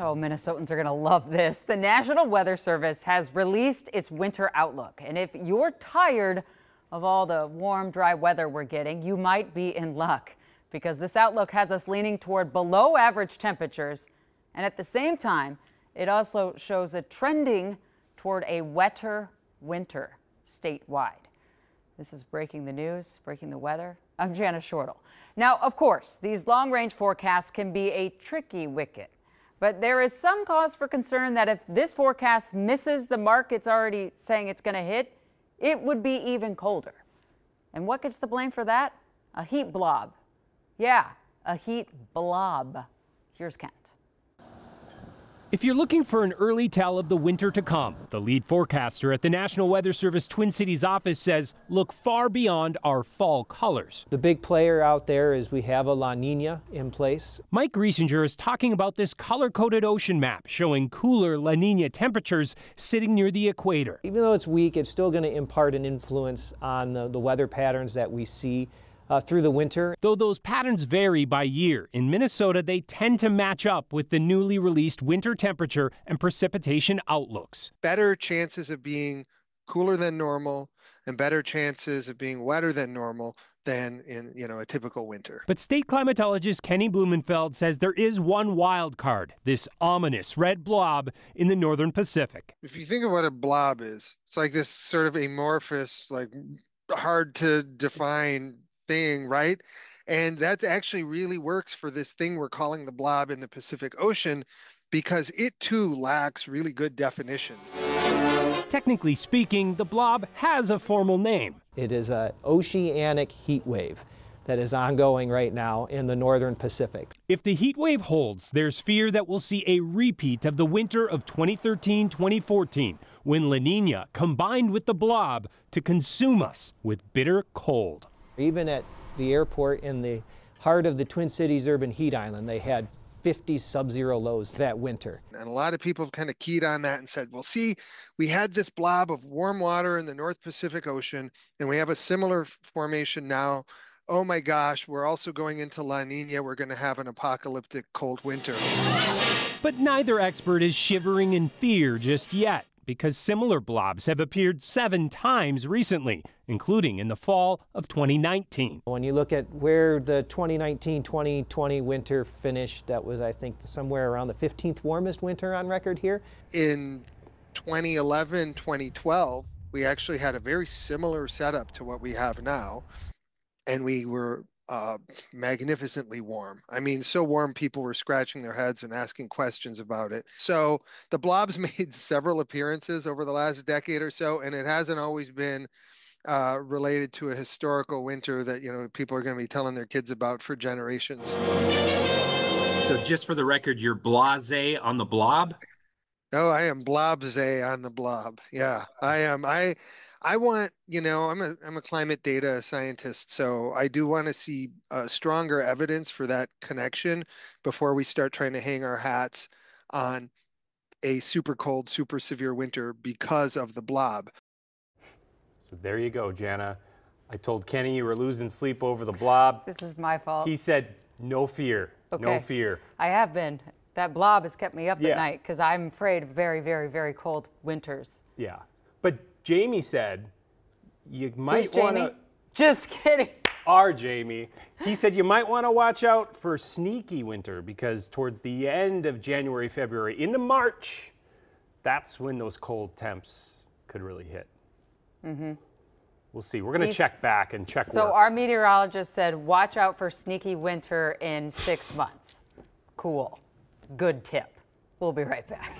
Oh, Minnesotans are going to love this. The National Weather Service has released its winter outlook. And if you're tired of all the warm, dry weather we're getting, you might be in luck because this outlook has us leaning toward below average temperatures. And at the same time, it also shows a trending toward a wetter winter statewide. This is breaking the news, breaking the weather. I'm Jana Shortle. Now, of course, these long range forecasts can be a tricky wicket. But there is some cause for concern that if this forecast misses the mark it's already saying it's going to hit, it would be even colder. And what gets the blame for that? A heat blob. Yeah, a heat blob. Here's Kent. If you're looking for an early tell of the winter to come, the lead forecaster at the National Weather Service Twin Cities office says look far beyond our fall colors. The big player out there is we have a La Nina in place. Mike Griesinger is talking about this color coded ocean map showing cooler La Nina temperatures sitting near the equator. Even though it's weak, it's still going to impart an influence on the, the weather patterns that we see uh, through the winter. Though those patterns vary by year, in Minnesota they tend to match up with the newly released winter temperature and precipitation outlooks. Better chances of being cooler than normal and better chances of being wetter than normal than in you know a typical winter. But state climatologist Kenny Blumenfeld says there is one wild card, this ominous red blob in the northern Pacific. If you think of what a blob is, it's like this sort of amorphous, like hard to define thing, right? And that actually really works for this thing we're calling the blob in the Pacific Ocean because it too lacks really good definitions. Technically speaking, the blob has a formal name. It is an oceanic heat wave that is ongoing right now in the northern Pacific. If the heat wave holds, there's fear that we'll see a repeat of the winter of 2013 2014 when La Nina combined with the blob to consume us with bitter cold. Even at the airport in the heart of the Twin Cities urban heat island, they had 50 sub-zero lows that winter. And a lot of people have kind of keyed on that and said, well, see, we had this blob of warm water in the North Pacific Ocean, and we have a similar formation now. Oh my gosh, we're also going into La Nina. We're going to have an apocalyptic cold winter. But neither expert is shivering in fear just yet because similar blobs have appeared seven times recently, including in the fall of 2019. When you look at where the 2019-2020 winter finished, that was, I think, somewhere around the 15th warmest winter on record here. In 2011, 2012, we actually had a very similar setup to what we have now. And we were uh, magnificently warm. I mean, so warm people were scratching their heads and asking questions about it. So the blobs made several appearances over the last decade or so, and it hasn't always been uh, related to a historical winter that you know people are going to be telling their kids about for generations. So, just for the record, you're blasé on the blob. Oh, I am blobsé on the blob. Yeah, I am. I I want, you know, I'm a I'm a climate data scientist, so I do want to see uh, stronger evidence for that connection before we start trying to hang our hats on a super cold, super severe winter because of the blob. So there you go, Jana. I told Kenny you were losing sleep over the blob. This is my fault. He said, no fear, okay. no fear. I have been. That blob has kept me up yeah. at night because I'm afraid of very, very, very cold winters. Yeah. But Jamie said you might want to. Just kidding. Our Jamie. He said you might want to watch out for sneaky winter because towards the end of January, February, into March, that's when those cold temps could really hit. Mm-hmm. We'll see. We're going to check back and check. So work. our meteorologist said, watch out for sneaky winter in six months. Cool. Good tip. We'll be right back.